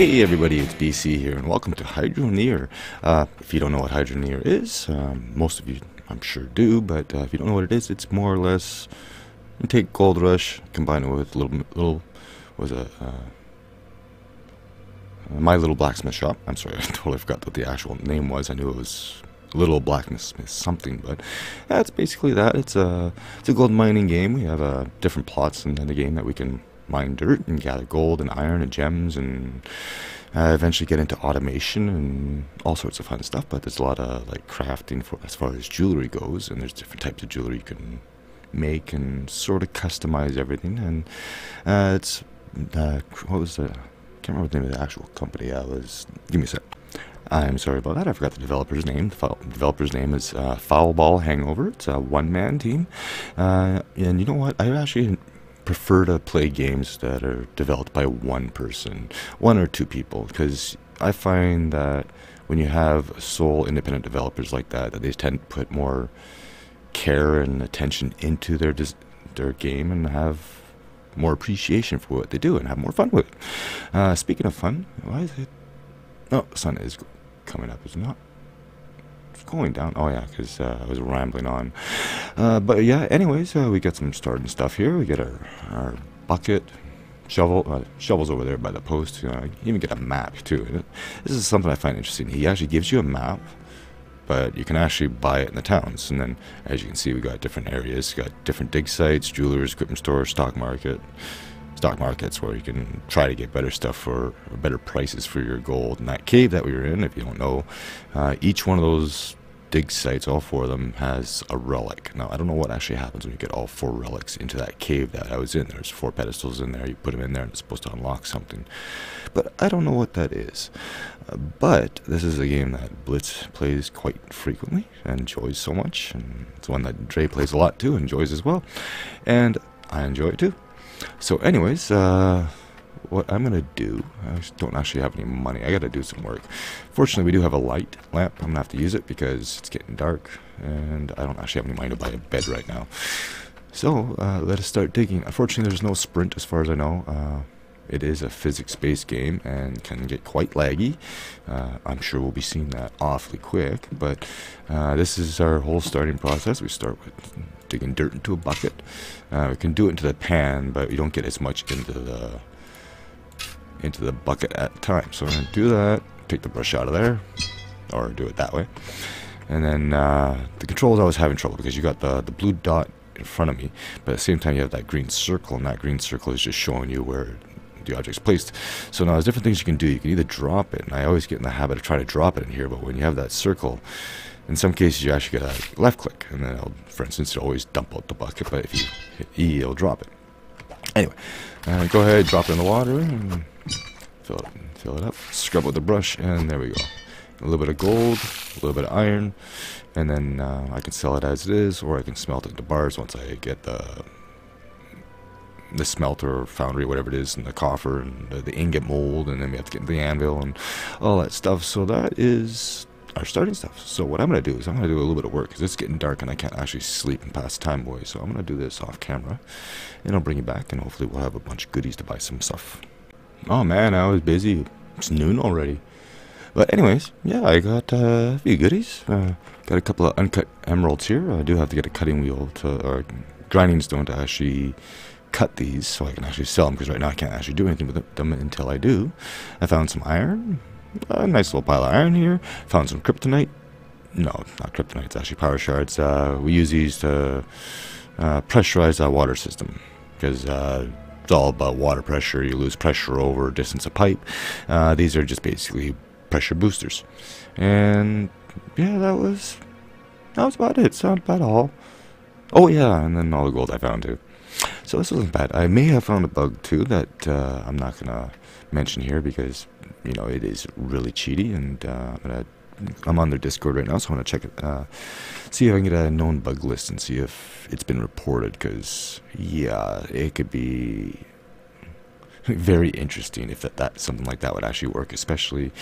Hey everybody, it's BC here, and welcome to Hydroneer. Uh, if you don't know what Hydroneer is, um, most of you I'm sure do, but uh, if you don't know what it is, it's more or less you take Gold Rush, combine it with a little, little was a uh, My Little Blacksmith Shop. I'm sorry, I totally forgot what the actual name was. I knew it was Little Blacksmith something, but that's basically that. It's a it's a gold mining game. We have uh, different plots in the game that we can mine dirt and gather gold and iron and gems and uh, eventually get into automation and all sorts of fun stuff. But there's a lot of like crafting for as far as jewelry goes, and there's different types of jewelry you can make and sort of customize everything. And uh, it's uh, what was the I can't remember the name of the actual company. I was give me a sec. I'm sorry about that. I forgot the developer's name. The developer's name is uh, Foulball Hangover. It's a one-man team, uh, and you know what? I actually prefer to play games that are developed by one person, one or two people, because I find that when you have sole independent developers like that, that they tend to put more care and attention into their their game and have more appreciation for what they do and have more fun with it. Uh, speaking of fun, why is it? Oh, sun is coming up, is it not? Going down. Oh yeah, because uh, I was rambling on. Uh, but yeah, anyways, uh, we got some starting stuff here. We get our our bucket, shovel. Uh, shovel's over there by the post. You, know, even get a map too. This is something I find interesting. He actually gives you a map. But you can actually buy it in the towns, and then, as you can see, we got different areas. We got different dig sites, jewelers, equipment stores, stock market stock markets where you can try to get better stuff for better prices for your gold. And that cave that we were in, if you don't know, uh, each one of those dig sites, all four of them, has a relic. Now, I don't know what actually happens when you get all four relics into that cave that I was in. There's four pedestals in there. You put them in there and it's supposed to unlock something. But I don't know what that is. Uh, but this is a game that Blitz plays quite frequently and enjoys so much. And it's one that Dre plays a lot too, enjoys as well. And I enjoy it too. So anyways, uh, what I'm gonna do, I don't actually have any money. I gotta do some work. Fortunately, we do have a light lamp. I'm gonna have to use it because it's getting dark, and I don't actually have any money to buy a bed right now. So uh, let us start digging. Unfortunately, there's no sprint as far as I know. Uh, it is a physics-based game and can get quite laggy. Uh, I'm sure we'll be seeing that awfully quick, but uh, this is our whole starting process. We start with digging dirt into a bucket. Uh, we can do it into the pan, but we don't get as much into the into the bucket at a time. So I'm going to do that, take the brush out of there, or do it that way. And then uh, the controls I was having trouble because you got the, the blue dot in front of me, but at the same time you have that green circle, and that green circle is just showing you where the object's placed. So now there's different things you can do. You can either drop it, and I always get in the habit of trying to drop it in here, but when you have that circle, in some cases you actually get a left click, and then it'll, for instance, it'll always dump out the bucket, but if you hit E, it'll drop it. Anyway, uh, go ahead, drop it in the water, and fill it, fill it up, scrub with the brush, and there we go. A little bit of gold, a little bit of iron, and then uh, I can sell it as it is, or I can smelt it into bars once I get the the smelter foundry, whatever it is, and the coffer and the, the ingot mold, and then we have to get the anvil and all that stuff. So that is our starting stuff. So what I'm going to do is I'm going to do a little bit of work because it's getting dark and I can't actually sleep and pass time away. So I'm going to do this off camera, and I'll bring you back, and hopefully we'll have a bunch of goodies to buy some stuff. Oh man, I was busy. It's noon already. But anyways, yeah, I got uh, a few goodies. Uh, got a couple of uncut emeralds here. I do have to get a cutting wheel to, or grinding stone to actually cut these so I can actually sell them because right now I can't actually do anything with them until I do. I found some iron. A nice little pile of iron here. Found some kryptonite. No, not kryptonite. It's actually power shards. Uh, we use these to uh, pressurize our water system because uh, it's all about water pressure. You lose pressure over distance of pipe. Uh, these are just basically pressure boosters. And yeah, that was that was about it. It's not about all. Oh yeah, and then all the gold I found too. So this wasn't bad. I may have found a bug too that uh, I'm not gonna mention here because you know it is really cheaty, and uh, I'm on their Discord right now, so I want to check it, uh, see if I can get a known bug list and see if it's been reported. Because yeah, it could be very interesting if that, that something like that would actually work, especially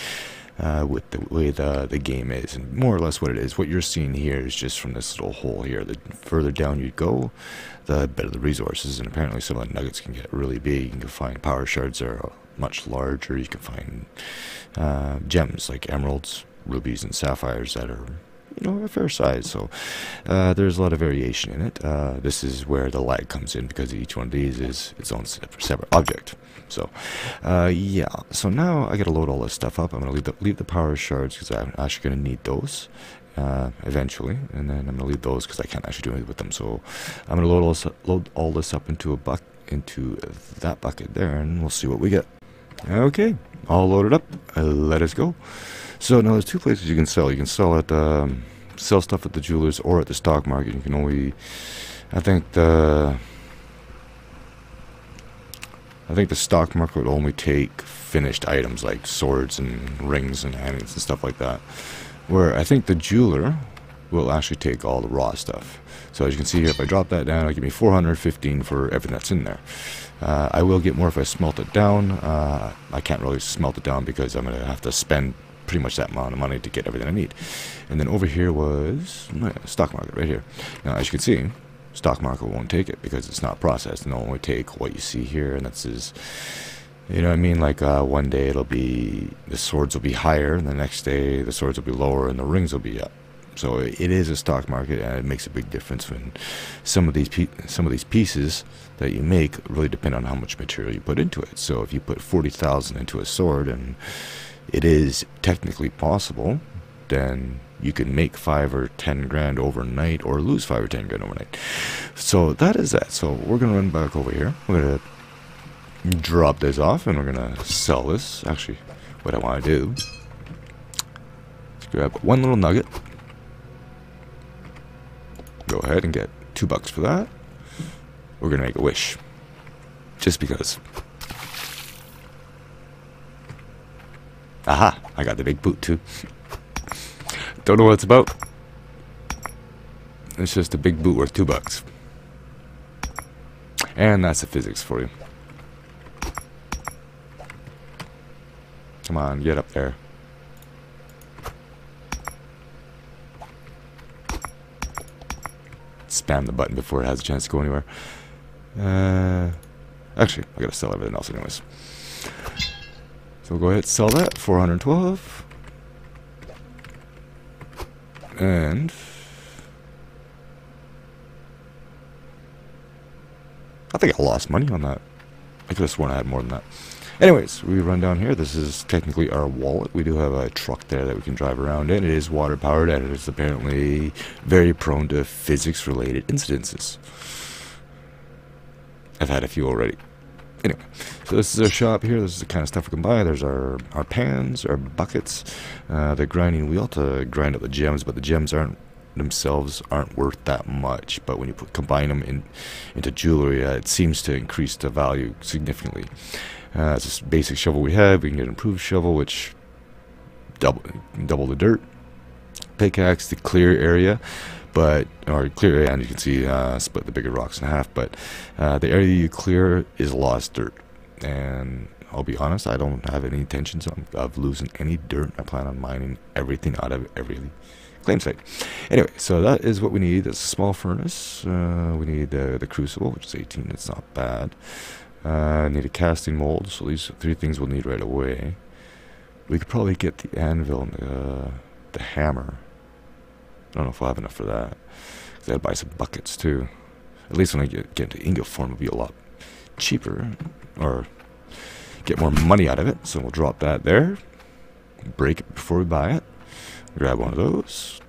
uh, with the way the the game is and more or less what it is. What you're seeing here is just from this little hole here. The further down you go, the better the resources. And apparently, some of the nuggets can get really big. You can find power shards are much larger. You can find uh, gems like emeralds, rubies, and sapphires that are you know, a fair size. So uh, there's a lot of variation in it. Uh, this is where the lag comes in because each one of these is its own separate object. So uh, yeah, so now I gotta load all this stuff up. I'm gonna leave the, leave the power shards because I'm actually gonna need those. Uh, eventually, and then I'm gonna leave those because I can't actually do anything with them. So I'm gonna load all this, load all this up into a buck into that bucket there, and we'll see what we get. Okay, all loaded up. let us go. So now there's two places you can sell. You can sell at um, sell stuff at the jewelers or at the stock market. You can only, I think the, I think the stock market would only take finished items like swords and rings and hangings and stuff like that. Where I think the jeweler will actually take all the raw stuff. So as you can see here, if I drop that down, it'll give me 415 for everything that's in there. Uh, I will get more if I smelt it down. Uh, I can't really smelt it down because I'm going to have to spend pretty much that amount of money to get everything I need. And then over here was uh, stock market right here. Now, as you can see, stock market won't take it because it's not processed, and they'll only take what you see here, and that's is. You know what I mean? Like uh, one day it'll be the swords will be higher, and the next day the swords will be lower, and the rings will be up. So it is a stock market, and it makes a big difference when some of these some of these pieces that you make really depend on how much material you put into it. So if you put forty thousand into a sword, and it is technically possible, then you can make five or ten grand overnight or lose five or ten grand overnight. So that is that. So we're gonna run back over here. We're gonna drop this off and we're gonna sell this. Actually, what I want to do is grab one little nugget. Ahead and get two bucks for that. We're gonna make a wish. Just because. Aha! I got the big boot too. Don't know what it's about. It's just a big boot worth two bucks. And that's the physics for you. Come on, get up there. Spam the button before it has a chance to go anywhere. Uh, actually, I gotta sell everything else anyways. So we'll go ahead and sell that. 412. And... I think I lost money on that. I could have sworn I had more than that. Anyways, we run down here. This is technically our wallet. We do have a truck there that we can drive around in. It is water powered and it is apparently very prone to physics related incidences. I've had a few already. Anyway, so this is our shop here. This is the kind of stuff we can buy. There's our, our pans, our buckets, uh, the grinding wheel to grind up the gems, but the gems aren't themselves aren't worth that much. But when you put, combine them in, into jewelry, uh, it seems to increase the value significantly. Uh, it's this basic shovel we have. We can get an improved shovel, which double double the dirt. Pickaxe to clear area but or clear area, and you can see uh, split the bigger rocks in half. But uh, the area you clear is lost dirt, and I'll be honest, I don't have any intentions of, of losing any dirt. I plan on mining everything out of every claim site. Anyway, so that is what we need. It's a small furnace. Uh, we need uh, the crucible, which is 18. It's not bad. Uh, need a casting mold. So these three things we'll need right away. We could probably get the anvil and the, the hammer. I don't know if we'll have enough for that. Cause I gotta buy some buckets too. At least when I get, get into ingot form, it'll be a lot cheaper. Or get more money out of it. So we'll drop that there. Break it before we buy it. Grab one of those.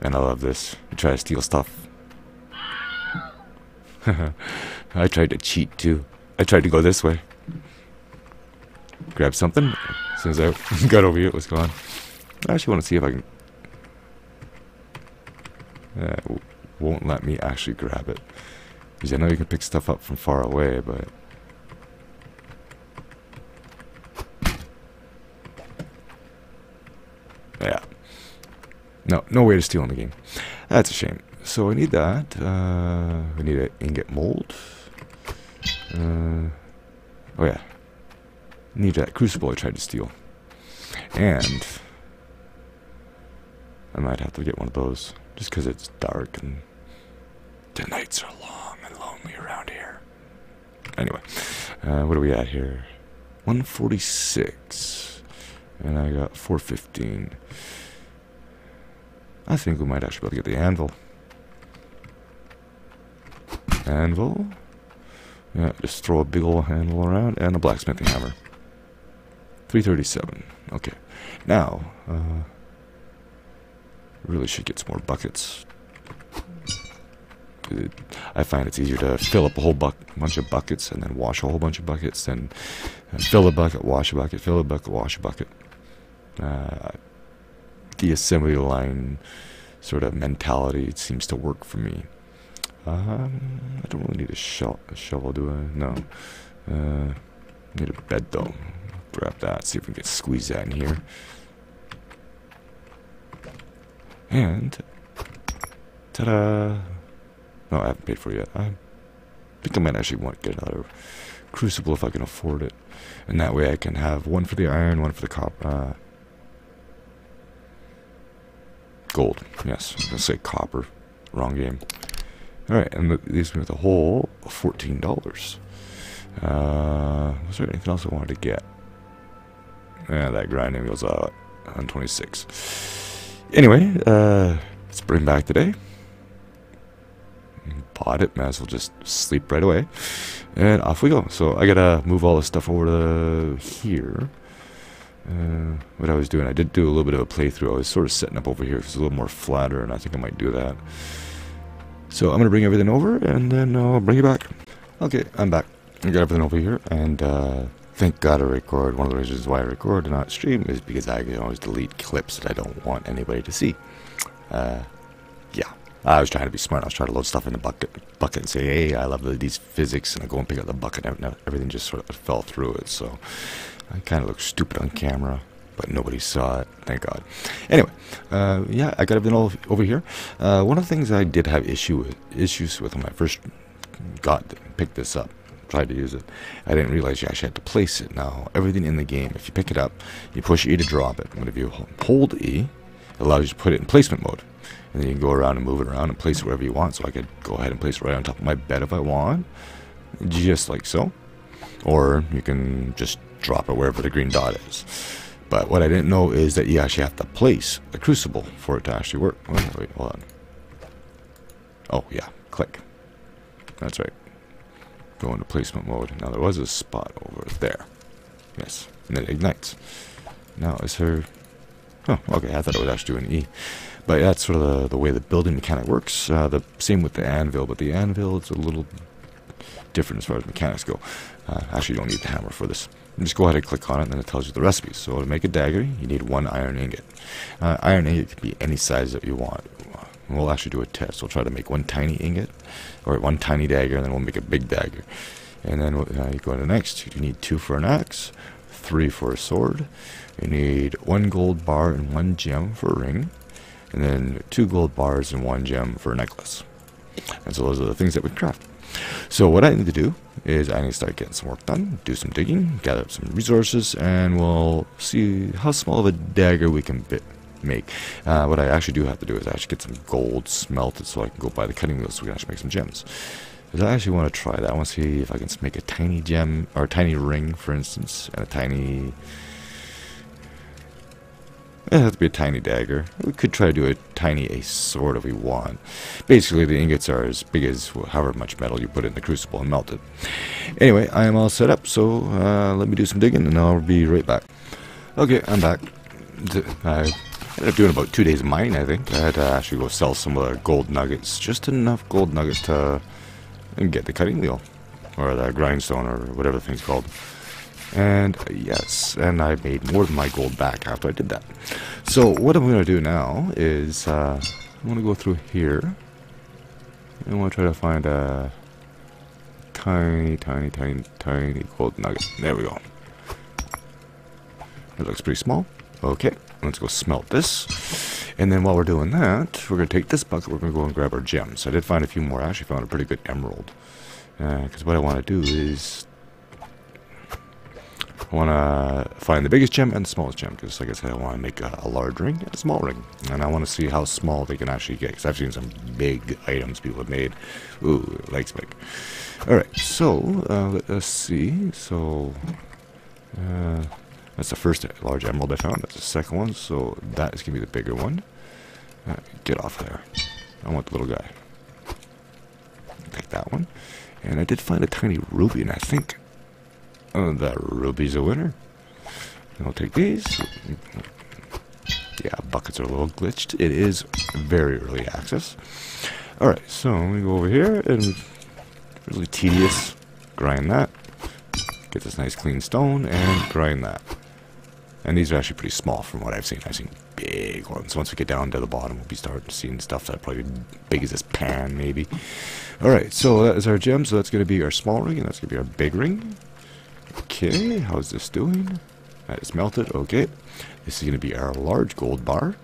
And I love this. You try to steal stuff. I tried to cheat too. I tried to go this way. Grab something. As soon as I got over here, it was gone. I actually want to see if I can uh, won't let me actually grab it. Because I know you can pick stuff up from far away, but... Yeah. No, no way to steal in the game. That's a shame. So I need that. Uh, we need an ingot mold. Uh, Oh yeah. Need that crucible I tried to steal. And I might have to get one of those just because it's dark and the nights are long and lonely around here. Anyway, uh, what are we at here? 146. And I got 415. I think we might actually be able to get the anvil. Anvil. Yeah, just throw a big old anvil around and a blacksmithing hammer. 337. Okay. Now, uh, really should get some more buckets. I find it's easier to fill up a whole bu bunch of buckets and then wash a whole bunch of buckets than fill a bucket, wash a bucket, fill a bucket, wash a bucket. Uh, the assembly line sort of mentality seems to work for me. Um, I don't really need a, sho a shovel, do I? No. Uh, need a bed though. Grab that, see if we can squeeze that in here. And, ta-da! No, I haven't paid for it yet. I think I might actually want to get another crucible if I can afford it. And that way I can have one for the iron, one for the copper. Uh, gold. Yes, I was to say copper. Wrong game. Alright, and that leaves me with a whole $14. Uh, was there anything else I wanted to get? Yeah, that grinding goes out on 26. Anyway, uh, let's bring back today. Bought it, might as well just sleep right away. And off we go. So I gotta move all this stuff over to here. Uh, what I was doing, I did do a little bit of a playthrough. I was sort of setting up over here it's a little more flatter, and I think I might do that. So I'm gonna bring everything over, and then I'll bring you back. Okay, I'm back. I got everything over here, and uh, thank God I record. One of the reasons why I record and not stream is because I can always delete clips that I don't want anybody to see. Uh, yeah. I was trying to be smart. I was trying to load stuff in the bucket, bucket and say, "Hey, I love these physics," and I go and pick up the bucket, and everything just sort of fell through it. So I kind of look stupid on camera, but nobody saw it. Thank God. Anyway, uh, yeah, I got everything all over here. Uh, one of the things I did have issue with, issues with when I first got picked this up tried to use it. I didn't realize you actually had to place it. Now, everything in the game, if you pick it up, you push E to drop it. But if you hold E, it allows you to put it in placement mode. And then you can go around and move it around and place it wherever you want. So I could go ahead and place it right on top of my bed if I want. Just like so. Or you can just drop it wherever the green dot is. But what I didn't know is that you actually have to place the crucible for it to actually work. Wait, wait hold on. Oh, yeah. Click. That's right go into placement mode. Now there was a spot over there. Yes, and it ignites. Now is her... Oh, okay, I thought it was actually doing E. But that's sort of the, the way the building mechanic works. Uh, the same with the anvil, but the anvil is a little different as far as mechanics go. Uh, actually, you don't need the hammer for this. You just go ahead and click on it, and then it tells you the recipe. So to make a dagger, you need one iron ingot. Uh, iron ingot can be any size that you want. We'll actually do a test. We'll try to make one tiny ingot, or one tiny dagger, and then we'll make a big dagger. And then uh, you go to the next. You need two for an axe, three for a sword. You need one gold bar and one gem for a ring, and then two gold bars and one gem for a necklace. And so those are the things that we craft. So what I need to do is I need to start getting some work done, do some digging, gather up some resources, and we'll see how small of a dagger we can bit make. Uh, what I actually do have to do is actually get some gold smelted so I can go buy the cutting wheels so we can actually make some gems. Because I actually want to try that. I want to see if I can make a tiny gem, or a tiny ring, for instance, and a tiny... It has to be a tiny dagger. We could try to do a tiny ace sword if we want. Basically, the ingots are as big as however much metal you put in the crucible and melt it. Anyway, I am all set up, so uh, let me do some digging and I'll be right back. Okay, I'm back. I Ended up doing about two days of mining, I think. I had to actually go sell some of the gold nuggets. Just enough gold nuggets to get the cutting wheel. Or the grindstone, or whatever the thing's called. And yes, and I made more than my gold back after I did that. So what I'm going to do now is, uh, I'm going to go through here. And I want to try to find a tiny, tiny, tiny, tiny gold nugget. There we go. It looks pretty small. Okay. Let's go smelt this. And then while we're doing that, we're going to take this bucket, we're going to go and grab our gems. I did find a few more. I actually found a pretty good emerald. Because uh, what I want to do is... I want to find the biggest gem and the smallest gem, because like I said, I want to make a, a, large ring and a small ring. And I want to see how small they can actually get, because I've seen some big items people have made. Ooh, legs big. Alright, so, uh, let us see. So, uh, that's the first large emerald I found. That's the second one, so that is going to be the bigger one. Uh, get off there. I want the little guy. Take that one. And I did find a tiny ruby, and I think uh, that ruby's a winner. I'll take these. Yeah, buckets are a little glitched. It is very early access. Alright, so we go over here, and really tedious. Grind that. Get this nice clean stone, and grind that. And these are actually pretty small from what I've seen. I've seen big ones. Once we get down to the bottom, we'll be starting to seeing stuff that probably big as this pan, maybe. Alright, so that is our gem. So that's going to be our small ring, and that's going to be our big ring. Okay, how's this doing? Uh, that is melted. Okay. This is going to be our large gold bar.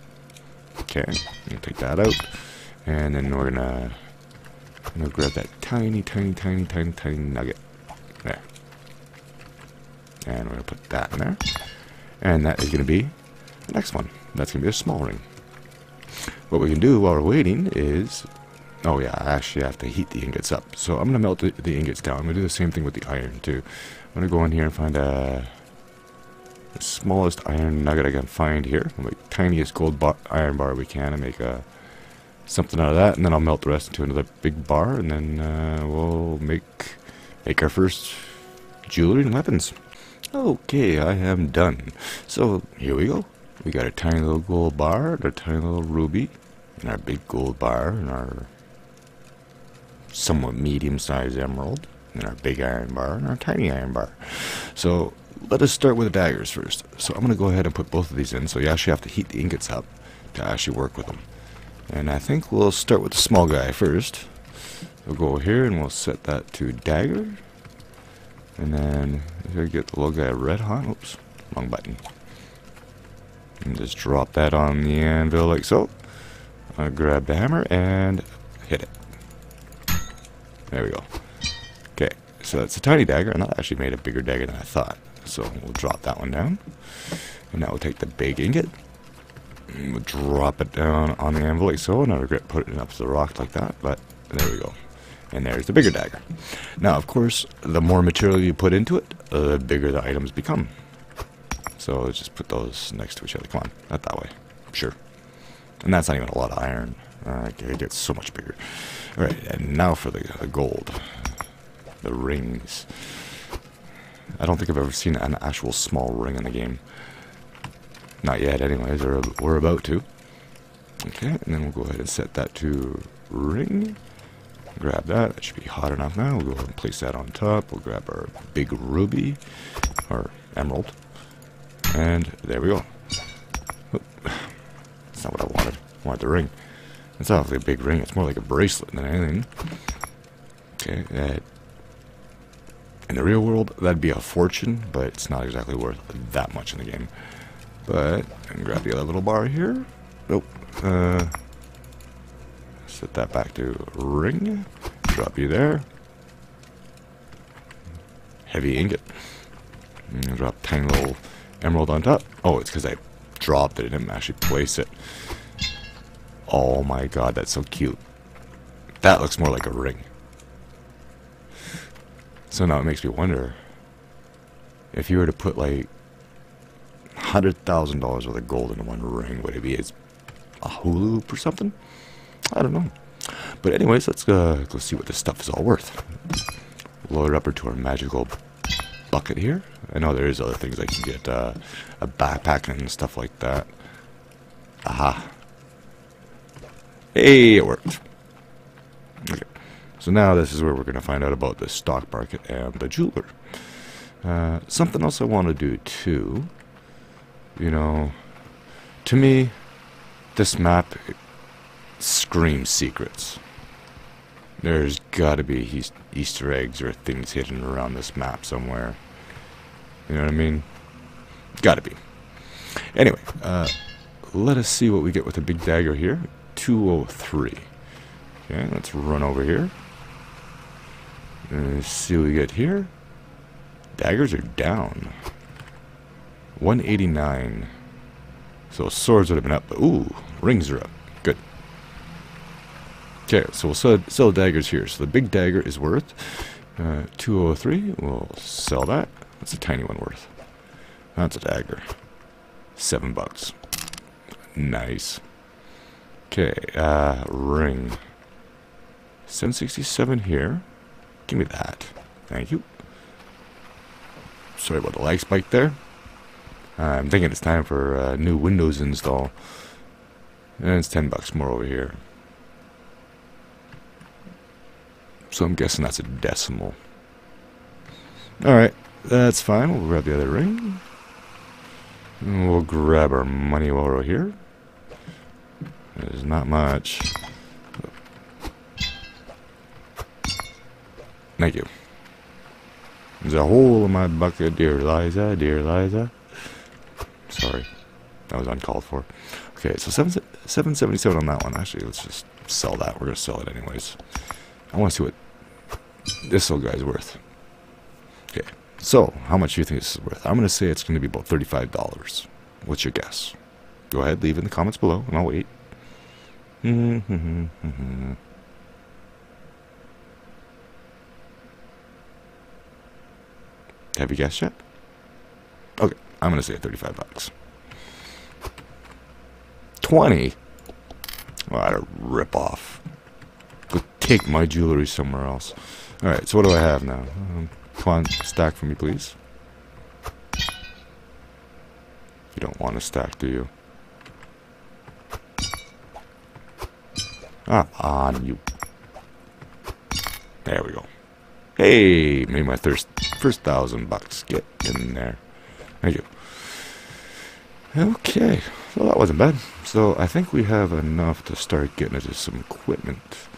Okay, I'm going to take that out. And then we're going to to grab that tiny, tiny, tiny, tiny, tiny nugget. There. And we're to put that in there. And that is to be the next one. That's to be a small ring. What we can do while we're waiting is... Oh yeah, I actually have to heat the ingots up. So I'm to melt the, the, ingots down. I'm to do the same thing with the iron too. I'm to go in here and find a... The smallest iron nugget I can find here. The tiniest gold bar, iron bar we can and make a something out of that. And then I'll melt the rest into another big bar. And then uh, we'll make, make our first jewelry and weapons. Okay, I am done. So, here we go. We got a tiny little gold bar, and a tiny little ruby, and our big gold bar, and our somewhat medium-sized emerald, and our big iron bar, and our tiny iron bar. So, let us start with the daggers first. So, I'm going to go ahead and put both of these in, so you actually have to heat the ingots up to actually work with them. And I think we'll start with the small guy first. We'll go here and we'll set that to dagger. And then we'll get the little guy red hot. Oops, wrong button. And just drop that on the anvil like so. I'll grab the hammer and hit it. There we go. So it's a tiny dagger, and that actually made a bigger dagger than I thought. So we'll drop that one down. And now we'll take the big ingot. And we'll drop it down on the anvil like so. Not regret putting it up to the rock like that, but there we go. And there's the bigger dagger. Now, of course, the more material you put into it, the bigger the items become. So let's just put those next to each other. Come on, not that way. Sure. And that's not even a lot of iron. Uh, it gets so much bigger. Alright, and now for the, the gold. The rings. I don't think I've ever seen an actual small ring in the game. Not yet, anyways. We're, we're about to. Okay, and then we'll go ahead and set that to ring. Grab that. That should be hot enough now. We'll go ahead and place that on top. We'll grab our big ruby, or emerald. And there we go. That's not what I wanted. I wanted the ring. It's awfully a big ring. It's more like a bracelet than anything. Okay, that. In the real world, that'd be a fortune, but it's not exactly worth that much in the game. But, and grab the other little bar here. Nope. Uh, set that back to ring. Drop you there. Heavy ingot. And drop tiny little emerald on top. Oh, it's because I dropped it. I didn't actually place it. Oh my god, that's so cute. That looks more like a ring. So now it makes me wonder if you were to put like hundred thousand dollars worth of gold in one ring, would it be as a hula or something? I don't know. But anyways, let's uh, go see what this stuff is all worth. Load it up into our magical bucket here. I know there is other things I can get, uh, a backpack and stuff like that. Aha. Hey, it worked. Okay. So now this is where we're going to find out about the stock market and the jeweler. Uh, something else I want to do too, you know, to me, this map screams secrets. There's got to be Easter eggs or things hidden around this map somewhere. You know what I mean? Gotta be. Anyway, uh, let us see what we get with a big dagger here. 203. Okay, let's run over here. And see what we get here. Daggers are down. 189. So swords would have been up. But ooh, rings are up. Good. Okay, so we'll sell, sell daggers here. So the big dagger is worth uh, 203. We'll sell that. That's a tiny one worth. That's a dagger. Seven bucks. Nice. Okay, uh, ring. 767 here. Give me that. Thank you. Sorry about the lag spike there. Uh, I'm thinking it's time for a new Windows install. And it's 10 bucks more over here. So I'm guessing that's a decimal. Alright, that's fine. We'll grab the other ring. And we'll grab our money while we're here. There's not much. Thank you. There's a hole in my bucket, dear Liza, dear Liza. Sorry. That was uncalled for. Okay, so 7, 777 on that one. Actually, let's just sell that. We're going to sell it anyways. I want to see what this little guy's worth. Okay, so how much do you think this is worth? I'm going to say it's going to be about $35. What's your guess? Go ahead, leave it in the comments below, and I'll wait. Mm-hmm, mm-hmm, mm-hmm. Have you guessed yet? Okay, I'm going to say 35 bucks. 20? What a rip-off. Go take my jewelry somewhere else. Alright, so what do I have now? Um, come on, stack for me, please. You don't want to stack, do you? Ah, on you. There we go. Hey, made my first first thousand bucks. Get in there. Thank you. Okay, well that wasn't bad. So I think we have enough to start getting into some equipment.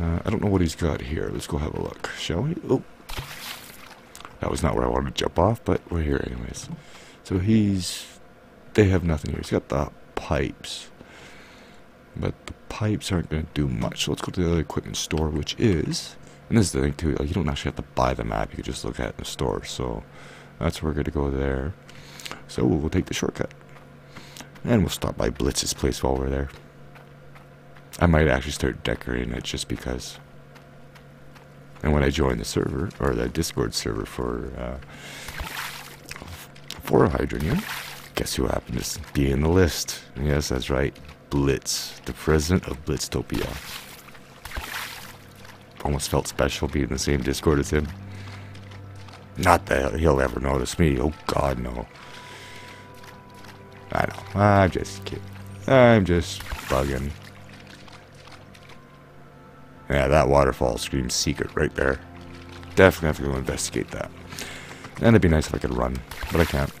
Uh, I don't know what he's got here. Let's go have a look, shall we? Oh, that was not where I wanted to jump off, but we're here anyways. So he's... They have nothing here. He's got the pipes. But the pipes aren't going to do much. So let's go to the other equipment store, which is... And this is the thing too, like you don't actually have to buy the map, you can just look at it in the store. So that's where we're going to go there. So we'll take the shortcut. And we'll stop by Blitz's place while we're there. I might actually start decorating it just because. And when I join the server, or the Discord server for uh, for Hydroneer, guess who happened to be in the list? Yes, that's right. Blitz, the president of Blitztopia. Almost felt special being in the same Discord as him. Not that he'll ever notice me. Oh God, no. I know. I'm just kidding. I'm just bugging. Yeah, that waterfall screams secret right there. Definitely have to go investigate that. And it'd be nice if I could run, but I can't.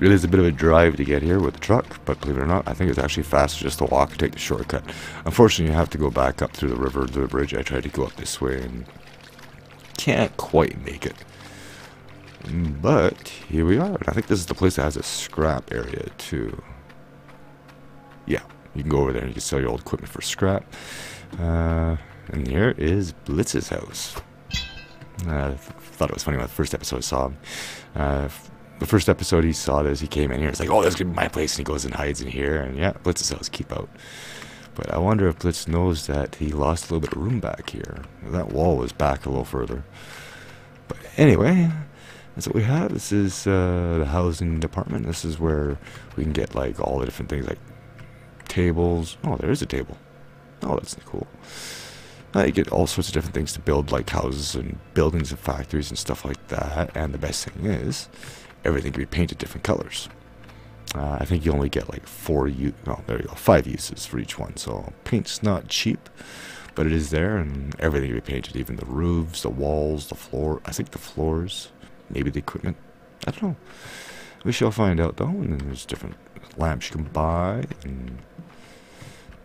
It is a bit of a drive to get here with the truck, but believe it or not, I think it's actually faster just to walk and take the shortcut. Unfortunately, you have to go back up through the river to the bridge. I tried to go up this way and can't quite make it. But here we are. I think this is the place that has a scrap area too. Yeah, you can go over there and you can sell your old equipment for scrap. Uh, and here is Blitz's house. Uh, I thought it was funny when the first episode I saw him. Uh, the first episode he saw this, he came in here. It's like, oh, that's gonna be my place, and he goes and hides in here. And yeah, Blitz house keep out. But I wonder if Blitz knows that he lost a little bit of room back here. That wall was back a little further. But anyway, that's what we have. This is uh, the housing department. This is where we can get like all the different things like tables. Oh, there is a table. Oh, that's cool. Uh, you get all sorts of different things to build like houses and buildings and factories and stuff like that. And the best thing is, everything can be painted different colors. Uh, I think you only get like four u. Oh, there you go, five uses for each one. So paint's not cheap, but it is there, and everything can be painted, even the roofs, the walls, the floor. I think the floors, maybe the equipment. I don't know. We shall find out though. And then there's different lamps you can buy, and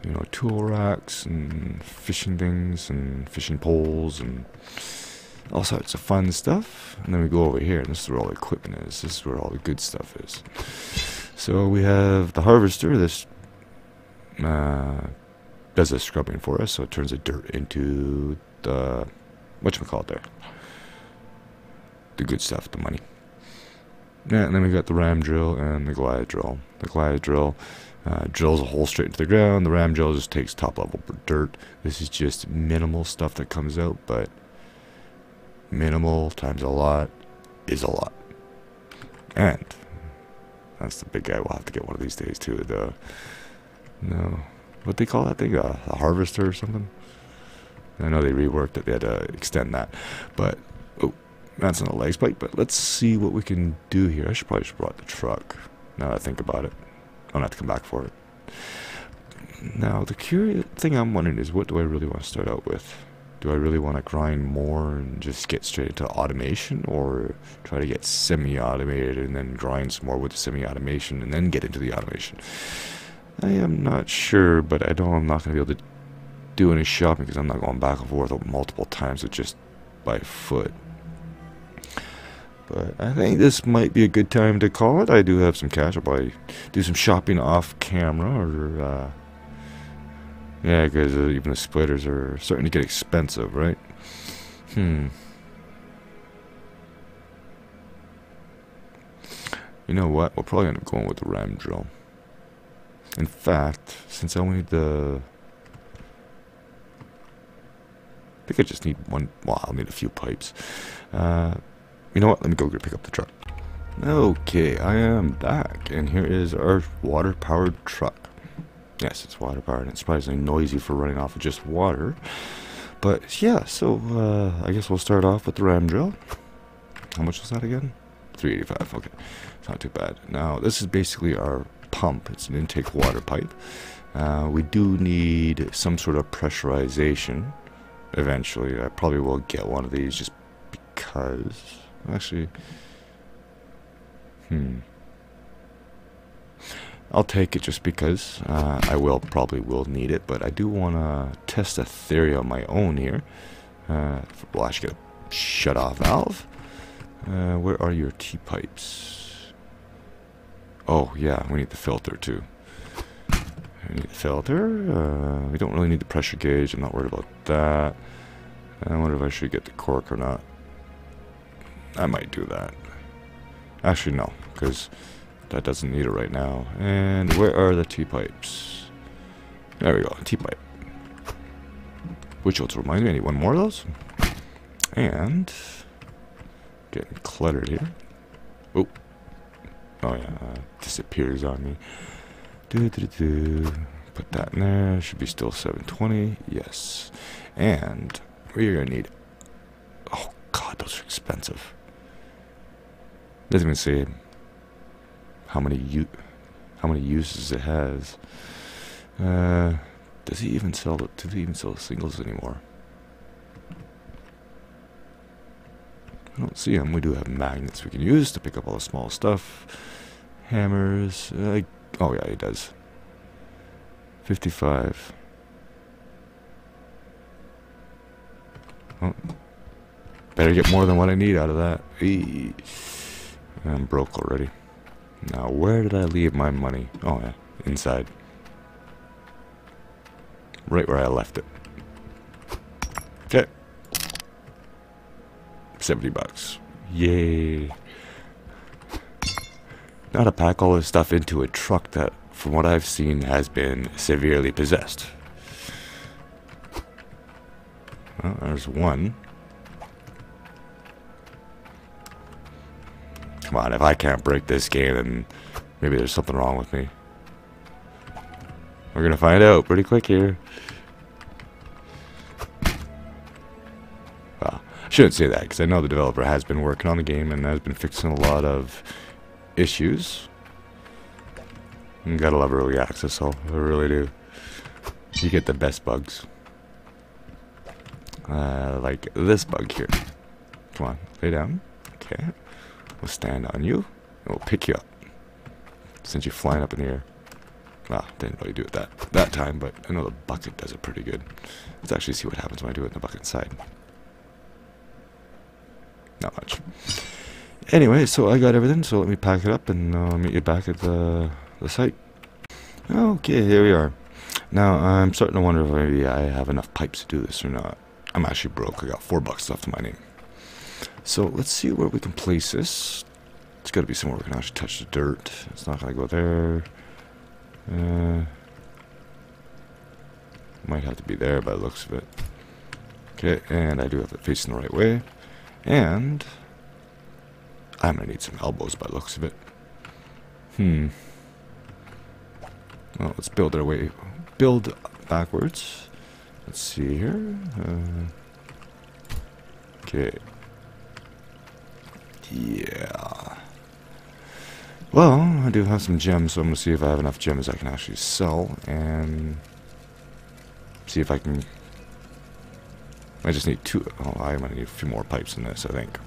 you know, tool racks and fishing things and fishing poles and all sorts of fun stuff. And then we go over here, and this is where all the equipment is. This is where all the good stuff is. So we have the harvester. This uh, does the scrubbing for us, so it turns the dirt into the what you call it there, the good stuff, the money. Yeah, and then we got the ram drill and the Goliath drill. The Goliath drill uh, drills a hole straight into the ground. The ram drill just takes top level dirt. This is just minimal stuff that comes out, but minimal times a lot is a lot. And that's the big guy. We'll have to get one of these days too. The no, what they call that thing? Uh, a harvester or something. I know they reworked it. They had to extend that, but oh, that's not a leg spike. But let's see what we can do here. I should probably just brought the truck. Now that I think about it, I don't have to come back for it. Now the curious thing I'm wondering is, what do I really want to start out with? Do I really want to grind more and just get straight into automation or try to get semi-automated and then grind some more with the semi-automation and then get into the automation? I am not sure, but I know I'm not going to be able to do any shopping because I'm not going back and forth multiple times with just by foot. But I think this might be a good time to call it. I do have some cash. I'll probably do some shopping off camera or uh, yeah, because uh, even the splitters are starting to get expensive, right? Hmm. You know what? We'll probably end up going with the ram drill. In fact, since I only need the... I think I just need one... Well, I'll need a few pipes. Uh, you know what? Let me go pick up the truck. Okay, I am back, and here is our water-powered truck. Yes, it's water powered and surprisingly noisy for running off of just water. But yeah, so uh, I guess we'll start off with the ram drill. How much was that again? 385, okay. It's not too bad. Now, this is basically our pump. It's an intake water pipe. Uh, we do need some sort of pressurization eventually. I probably will get one of these just because... Actually... Hmm... I'll take it just because uh, I will probably will need it, but I do want to test a theory on my own here. Uh, well, I should get a shut-off valve. Uh, where are your T-pipes? Oh, yeah, we need the filter too. We need the filter. Uh, we don't really need the pressure gauge. I'm not worried about that. I wonder if I should get the cork or not. I might do that. Actually, no, because that doesn't need it right now. And where are the T-pipes? There we go, T-pipe. Which also reminds me, I need one more of those. And getting cluttered here. Oh, oh yeah, uh, disappears on me. Do do do. Put that in there. Should be still 720. Yes. And we're gonna need. Oh God, those are expensive. Doesn't even say how many u how many uses it has. Uh, does he even sell it? Even sell singles anymore? I don't see them. We do have magnets we can use to pick up all the small stuff. Hammers. Uh, oh yeah, he does. 55. Oh. Better get more than what I need out of that. Eee. I'm broke already. Now, where did I leave my money? Oh, yeah, inside. Right where I left it. Okay. 70 bucks. Yay. Now to pack all this stuff into a truck that, from what I've seen, has been severely possessed. Well, there's one. Come on, if I can't break this game, then maybe there's something wrong with me. We're gonna find out pretty quick here. Well, I shouldn't say that, because I know the developer has been working on the game and has been fixing a lot of issues. You gotta love early access, though. I really do. You get the best bugs. Uh, like this bug here. Come on, lay down. Okay. We'll stand on you, and we'll pick you up. Since you're flying up in the air. Well, didn't really do it that, that time, but I know the bucket does it pretty good. Let's actually see what happens when I do it in the bucket side. Not much. Anyway, so I got everything, so let me pack it up and uh, meet you back at the, the site. Okay, here we are. Now, I'm starting to wonder if maybe I have enough pipes to do this or not. I'm actually broke. I got four bucks left in my name. So let's see where we can place this. It's got to be somewhere we can actually touch the dirt. It's not going to go there. Uh, might have to be there by the looks of it. Okay, and I do have it facing the right way. And I'm going to need some elbows by the looks of it. Hmm. Well, let's build our way. Build backwards. Let's see here. Uh, okay. Yeah. Well, I do have some gems, so I'm going to see if I have enough gems I can actually sell, and see if I can... I just need two... Oh, I might need a few more pipes in this, I think.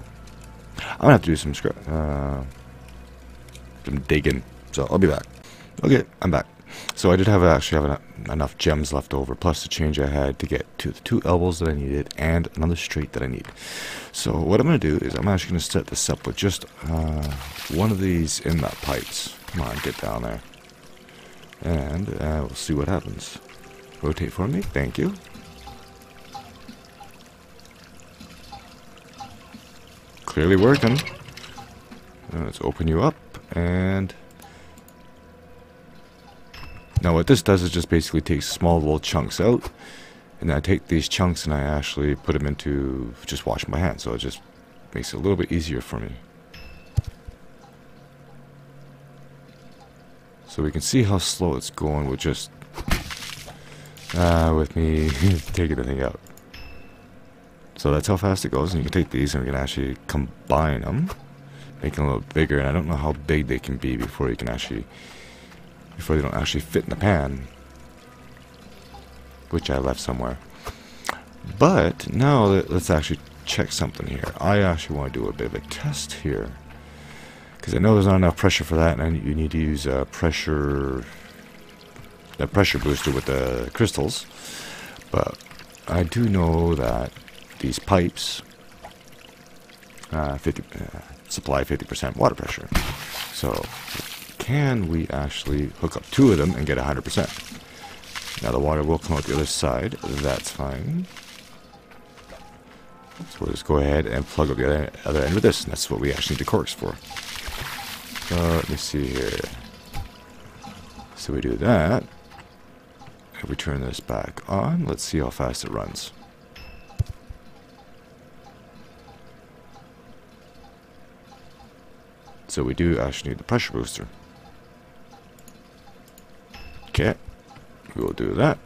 I'm going to have to do some scrap... Uh, some digging, so I'll be back. Okay, I'm back. So I did have actually have enough gems left over, plus the change I had to get to the two elbows that I needed and another straight that I need. So what I'm going to do is I'm actually going to set this up with just uh, one of these inlet pipes. Come on, get down there. And uh, we'll see what happens. Rotate for me, thank you. Clearly working. let's open you up and now what this does is just basically takes small little chunks out and I take these chunks and I actually put them into just washing my hands so it just makes it a little bit easier for me. So we can see how slow it's going with just uh, with me taking the thing out. So that's how fast it goes and you can take these and we can actually combine them make them a little bigger and I don't know how big they can be before you can actually before they don't actually fit in the pan which I left somewhere. But now let's actually check something here. I actually want to do a bit of a test here because I know there's not enough pressure for that and you need to use a pressure a pressure booster with the crystals. But I do know that these pipes uh, 50 uh, supply 50% water pressure. So can we actually hook up two of them and get 100%? Now the water will come out the other side, that's fine. So we'll just go ahead and plug up the other, end with this, and that's what we actually need the corks for. So let me see here. So we do that. If we turn this back on, let's see how fast it runs. So we do actually need the pressure booster. Okay. We'll do that.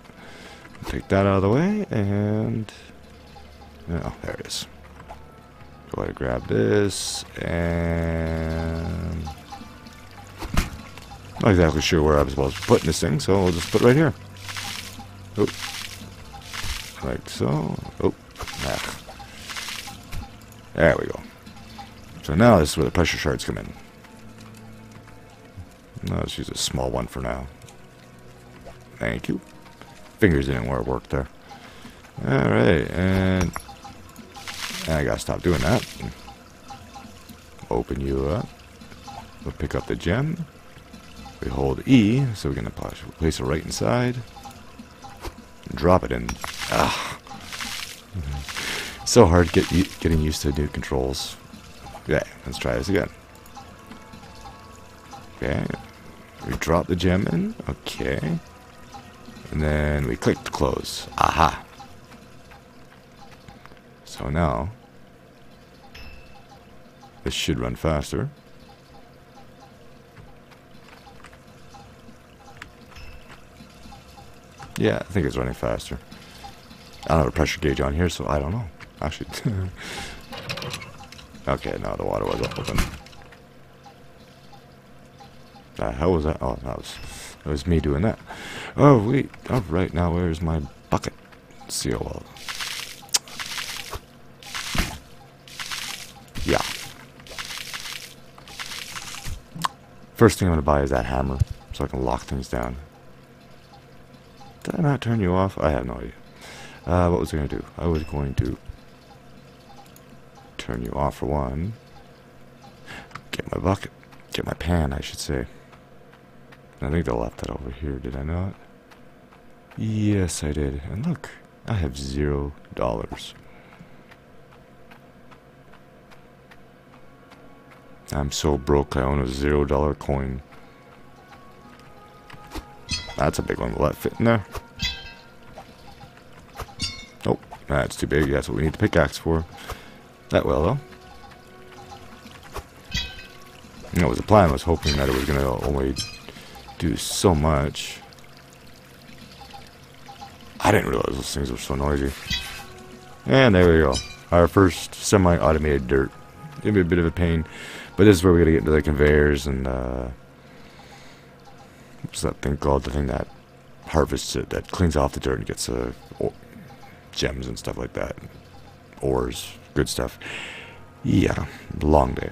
Take that out of the way, and... Oh, there it is. Go ahead and grab this, and... Not exactly sure where I was supposed to put this thing, so I'll just put it right here. Oh. Like so. Oh. Ah. There we go. So now this is where the pressure shards come in. let's use a small one for now. Thank you. Fingers didn't work, work there. Alright, and, I gotta stop doing that. Open you up. We'll pick up the gem. We hold E, so we're gonna place it right inside. Drop it in. Ah. so hard get getting used to new controls. Yeah, let's try this again. Okay. We drop the gem in. Okay. And then we click to close. Aha! So now, this should run faster. Yeah, I think it's running faster. I don't have a pressure gauge on here, so I don't know. Actually, okay, now the water was open. The hell was that? Oh, that was it was me doing that. Oh, wait. Alright, now where's my bucket? COL. Yeah. First thing I'm going to buy is that hammer, so I can lock things down. Did I not turn you off? I have no idea. Uh, what was I going to do? I was going to turn you off for one. Get my bucket. Get my pan, I should say. I think I left that over here, did I not? Yes, I did. And look, I have zero dollars. I'm so broke I own a zero dollar coin. That's a big one. Will that fit in there? Nope. That's too big. That's what we need the pickaxe for. That will, though. That was the plan. I was hoping that it was going to only do so much. I didn't realize those things were so noisy. And there we go. Our first semi-automated dirt. It'll be a bit of a pain. But this is where we gotta get into the conveyors and, uh... What's that thing called? The thing that harvests it, that cleans off the dirt and gets, uh, gems and stuff like that. Ores. Good stuff. Yeah. Long day.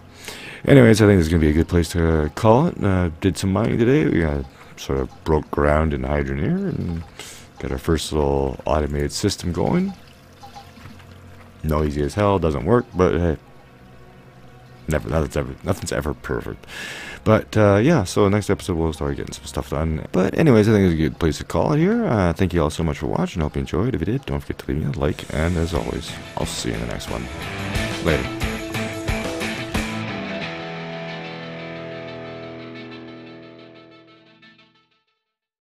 Anyways, I think this is going to be a good place to call it. Uh, did some mining today. We uh, sort of broke ground in Hydroneer and got our first little automated system going. Noisy as hell, doesn't work, but hey, never, nothing's ever, nothing's ever perfect. But uh, yeah, so next episode we'll start getting some stuff done. But anyways, I think it's a good place to call it here. Uh, thank you all so much for watching. Hope you enjoyed. If you did, don't forget to leave me a like. And as always, I'll see you in the next one. Later.